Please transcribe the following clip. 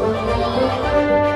Música